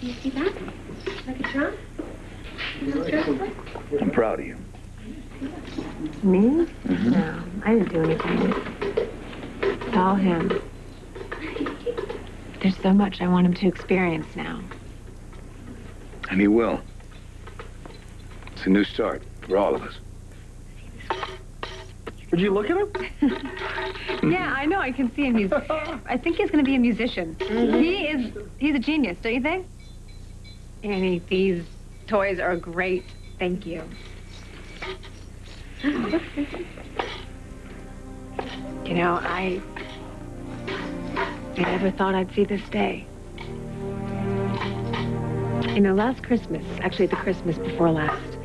you see that? Like a drum? I'm proud of you. Me? Mhm. No, I didn't do anything. It's all him. There's so much I want him to experience now. And he will. It's a new start for all of us. Would you look at him? yeah, I know. I can see him. He's. I think he's going to be a musician. Mm-hmm. He is. He's a genius, don't you think? Annie, these toys are great. Thank you. You know, I. I never thought I'd see this day. You know, last Christmas, actually the Christmas before last,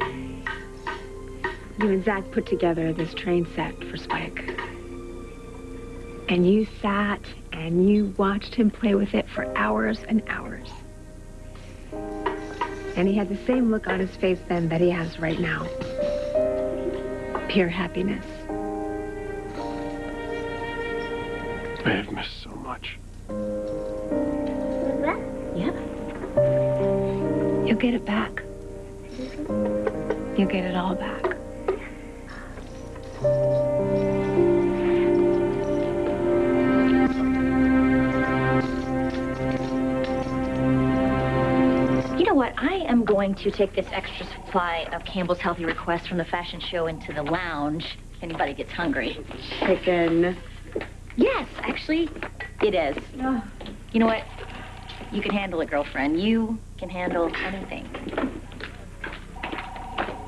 you and Zach put together this train set for Spike. And you sat and you watched him play with it for hours and hours. And he had the same look on his face then that he has right now. Pure happiness. I have missed so much. Yeah. You'll get it back. You'll get it all back. Going to take this extra supply of Campbell's Healthy Request from the fashion show into the lounge if anybody gets hungry. Chicken. Yes, actually, it is. Ah. You know what? You can handle it, girlfriend. You can handle anything.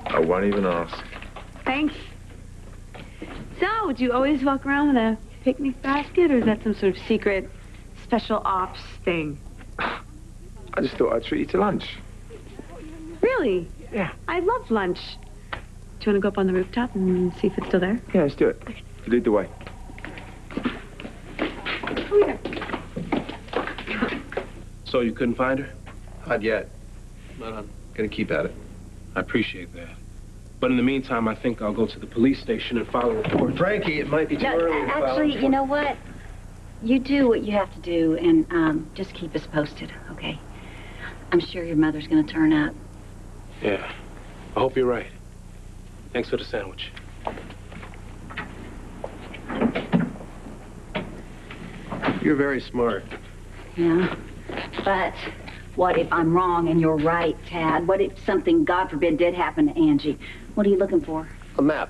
I won't even ask. Thanks. So, do you always walk around with a picnic basket, or is that some sort of secret special ops thing? I just thought I'd treat you to lunch. Really? Yeah. I love lunch. Do you want to go up on the rooftop and see if it's still there? Yeah, let's do it. Lead the way. So you couldn't find her? Not yet. But I'm gonna keep at it. I appreciate that. But in the meantime, I think I'll go to the police station and file a report. Frankie, it might be too No, early to file a actually, you know what? You do what you have to do, and um, just keep us posted, okay? I'm sure your mother's gonna turn up. Yeah. I hope you're right. Thanks for the sandwich. You're very smart. Yeah. But what if I'm wrong and you're right, Tad? What if something, God forbid, did happen to Angie? What are you looking for? A map.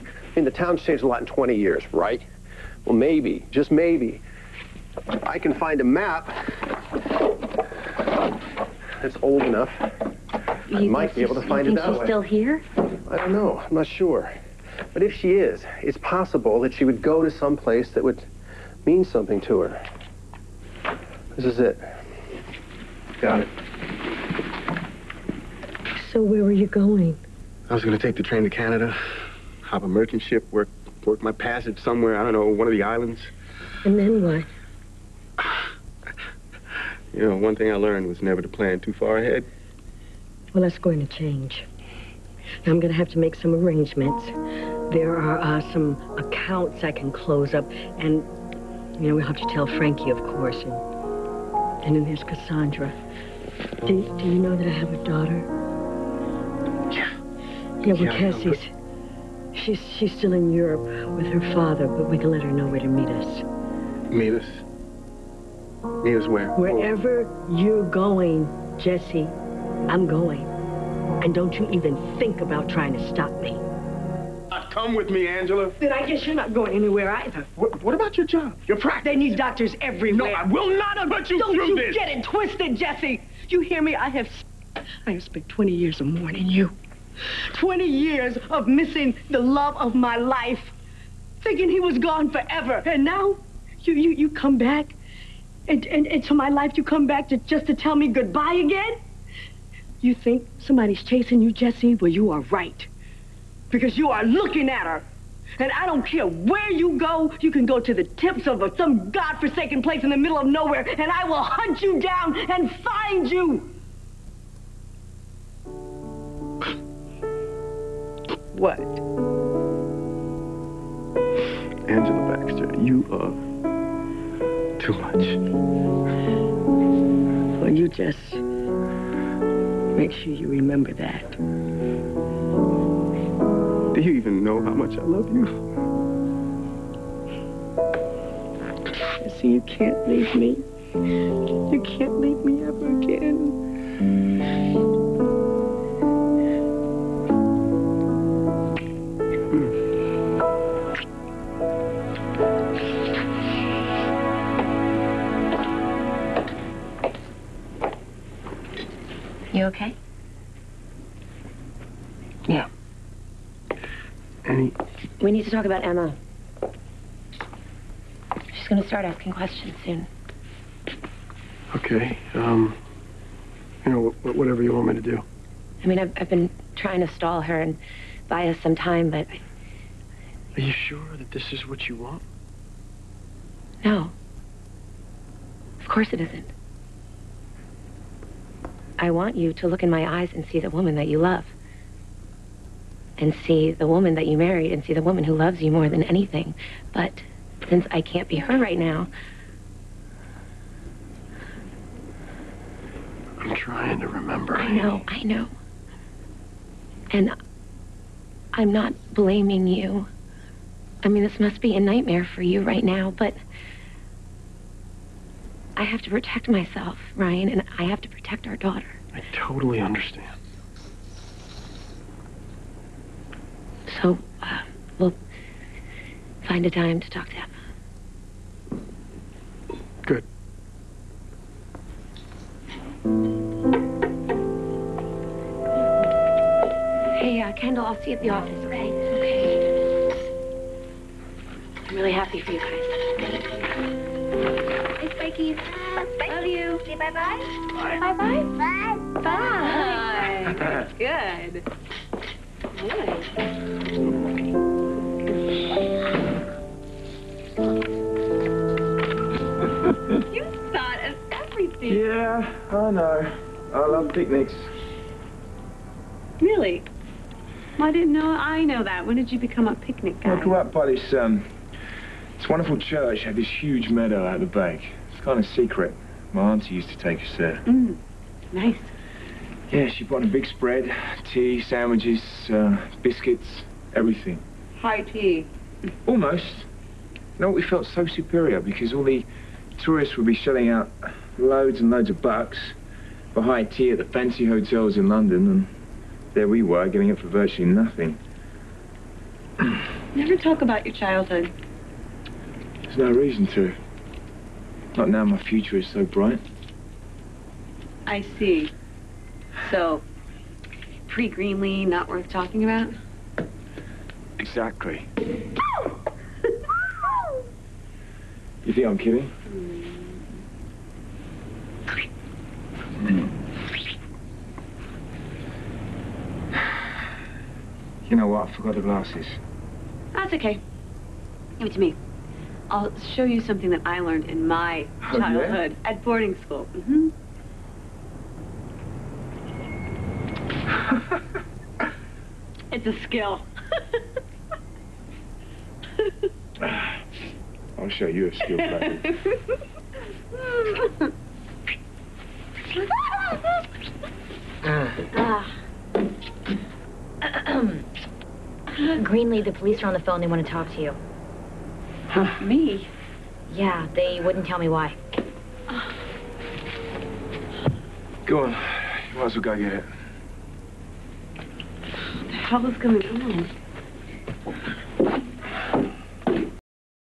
I mean, the town's changed a lot in 20 years, right? Well, maybe, just maybe, I can find a map that's old enough. I You might be able to find it that she's way. still here? I don't know. I'm not sure. But if she is, it's possible that she would go to some place that would mean something to her. This is it. Got it. So where were you going? I was gonna take the train to Canada, hop a merchant ship, work work my passage somewhere, I don't know, one of the islands. And then what? You know, one thing I learned was never to plan too far ahead. Well, that's going to change. Now, I'm going to have to make some arrangements. There are uh, some accounts I can close up, and, you know, we'll have to tell Frankie, of course. And, and then there's Cassandra. Do, do you know that I have a daughter? Yeah. Yeah, well, Yeah, Cassie's... She's, she's still in Europe with her father, but we can let her know where to meet us. Meet us. Meet us where? Wherever you're going, Jesse, I'm going. And don't you even think about trying to stop me. Come with me, Angela. Then I guess you're not going anywhere either. What, what about your job? Your practice? They need doctors everywhere. No, I will not put you Don't through you this. get it twisted, Jesse. You hear me? I have, I have spent 20 years of mourning you. 20 years of missing the love of my life, thinking he was gone forever. And now, you, you, you come back, and, and, and to my life you come back to just to tell me goodbye again? You think somebody's chasing you, Jesse? Well, you are right. Because you are looking at her. And I don't care where you go, you can go to the tips of a, some godforsaken place in the middle of nowhere, and I will hunt you down and find you. What? Angela Baxter, you are Too much. Well, you just make sure you remember that. Do you even know how much I love you? So you can't leave me. You can't leave me ever again. You okay? Yeah. Any We need to talk about Emma. She's going to start asking questions soon. Okay. Um. You know, wh- whatever you want me to do. I mean, I've, I've been trying to stall her and buy us some time, but Are you sure that this is what you want? no. Of course it isn't. I want you to look in my eyes and see the woman that you love. And see the woman that you married and see the woman who loves you more than anything. But since I can't be her right now, I'm trying to remember. I know, I know. And I'm not blaming you. I mean, this must be a nightmare for you right now, but I have to protect myself, Ryan, and I have to protect our daughter. I totally understand. So, uh, we'll find a time to talk to Emma. Good. Hey, uh, Kendall, I'll see you at the office, okay? Okay. I'm really happy for you guys. Hey, Spikies. Love you. Say bye-bye. Bye-bye. Bye. Bye. Good. Good. you thought of everything. Yeah, I know. I love picnics. Really? I didn't know. I know that. When did you become a picnic I guy? grew up by this, um, this wonderful church had this huge meadow out the back. It's kind of secret. My auntie used to take us there. Mm, nice. Yeah, she brought a big spread, tea, sandwiches, uh, biscuits, everything. High tea. Almost. You know, what we felt so superior because all the tourists would be shelling out loads and loads of bucks for high tea at the fancy hotels in London, and there we were getting it for virtually nothing. Never talk about your childhood. There's no reason to. Not now my future is so bright. I see. So, pre-Greenlee, not worth talking about? Exactly. You think I'm kidding? You know what? I forgot the glasses. That's okay. Give it to me. I'll show you something that I learned in my Oh, yeah? childhood at boarding school. hmm it's a skill. I'll show you a skill, Blackie. Ah. Greenlee, the police are on the phone. They want to talk to you. Me? Yeah, they wouldn't tell me why. Go on. You might as well go get it. What the hell is going on?